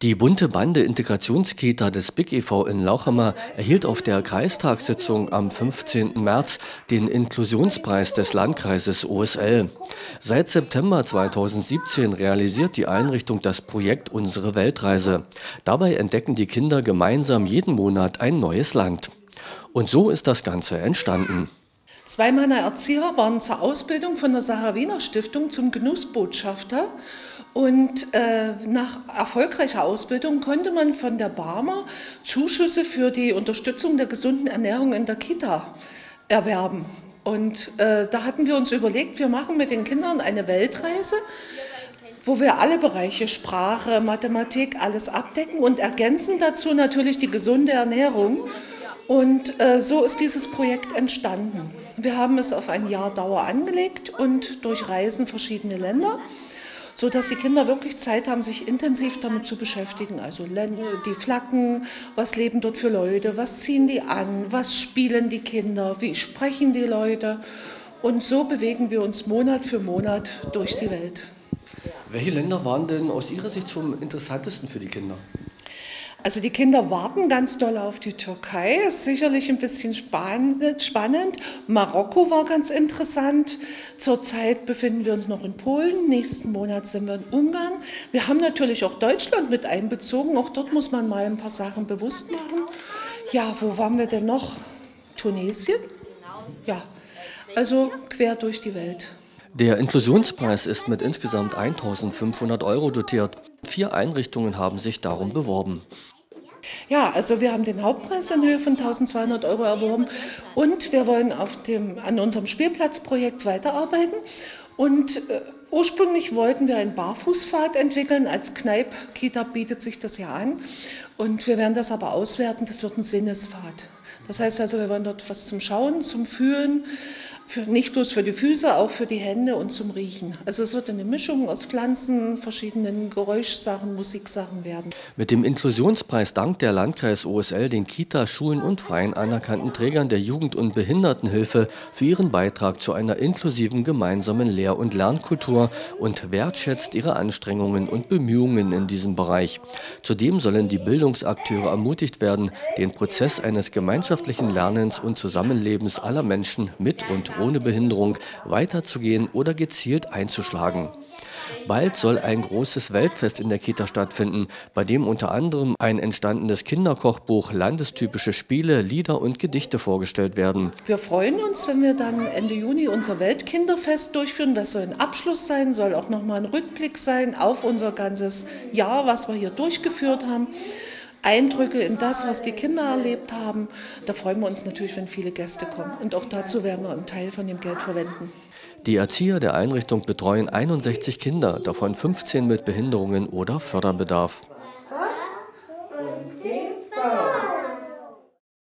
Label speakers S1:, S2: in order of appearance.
S1: Die bunte Bande Integrationskita des BIG e.V. in Lauchhammer erhielt auf der Kreistagssitzung am 15. März den Inklusionspreis des Landkreises OSL. Seit September 2017 realisiert die Einrichtung das Projekt Unsere Weltreise. Dabei entdecken die Kinder gemeinsam jeden Monat ein neues Land. Und so ist das Ganze entstanden.
S2: Zwei meiner Erzieher waren zur Ausbildung von der Sarah Wiener Stiftung zum Genussbotschafter. Und äh, nach erfolgreicher Ausbildung konnte man von der Barmer Zuschüsse für die Unterstützung der gesunden Ernährung in der Kita erwerben. Und äh, da hatten wir uns überlegt, wir machen mit den Kindern eine Weltreise, wo wir alle Bereiche Sprache, Mathematik, alles abdecken und ergänzen dazu natürlich die gesunde Ernährung. Und äh, so ist dieses Projekt entstanden. Wir haben es auf ein Jahr Dauer angelegt und durch Reisen verschiedene Länder, sodass die Kinder wirklich Zeit haben, sich intensiv damit zu beschäftigen. Also die Flaggen, was leben dort für Leute, was ziehen die an, was spielen die Kinder, wie sprechen die Leute. Und so bewegen wir uns Monat für Monat durch die Welt.
S1: Welche Länder waren denn aus Ihrer Sicht zum interessantesten für die Kinder?
S2: Also die Kinder warten ganz doll auf die Türkei, ist sicherlich ein bisschen spannend. Marokko war ganz interessant. Zurzeit befinden wir uns noch in Polen, nächsten Monat sind wir in Ungarn. Wir haben natürlich auch Deutschland mit einbezogen, auch dort muss man mal ein paar Sachen bewusst machen. Ja, wo waren wir denn noch? Tunesien? Ja, also quer durch die Welt.
S1: Der Inklusionspreis ist mit insgesamt 1500 Euro dotiert. Vier Einrichtungen haben sich darum beworben.
S2: Ja, also wir haben den Hauptpreis in Höhe von 1200 Euro erworben und wir wollen auf dem, an unserem Spielplatzprojekt weiterarbeiten. Und äh, ursprünglich wollten wir einen Barfußpfad entwickeln. Als Kneip-Kita bietet sich das ja an. Und wir werden das aber auswerten. Das wird ein Sinnespfad. Das heißt also, wir wollen dort was zum Schauen, zum Fühlen, für, nicht bloß für die Füße, auch für die Hände und zum Riechen. Also es wird eine Mischung aus Pflanzen, verschiedenen Geräuschsachen, Musiksachen werden.
S1: Mit dem Inklusionspreis dankt der Landkreis OSL den Kita, Schulen und freien anerkannten Trägern der Jugend- und Behindertenhilfe für ihren Beitrag zu einer inklusiven gemeinsamen Lehr- und Lernkultur und wertschätzt ihre Anstrengungen und Bemühungen in diesem Bereich. Zudem sollen die Bildungsakteure ermutigt werden, den Prozess eines gemeinschaftlichen Lernens und Zusammenlebens aller Menschen mit und ohne Behinderung weiterzugehen oder gezielt einzuschlagen. Bald soll ein großes Weltfest in der Kita stattfinden, bei dem unter anderem ein entstandenes Kinderkochbuch, landestypische Spiele, Lieder und Gedichte vorgestellt werden.
S2: Wir freuen uns, wenn wir dann Ende Juni unser Weltkinderfest durchführen. Das soll ein Abschluss sein, soll auch nochmal ein Rückblick sein auf unser ganzes Jahr, was wir hier durchgeführt haben. Eindrücke in das, was die Kinder erlebt haben. Da freuen wir uns natürlich, wenn viele Gäste kommen. Und auch dazu werden wir einen Teil von dem Geld verwenden.
S1: Die Erzieher der Einrichtung betreuen 61 Kinder, davon 15 mit Behinderungen oder Förderbedarf.